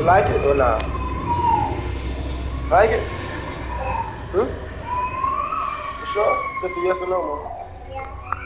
You like it or not? Like it? Hmm? You sure? Just a yes or no, mom? Yeah.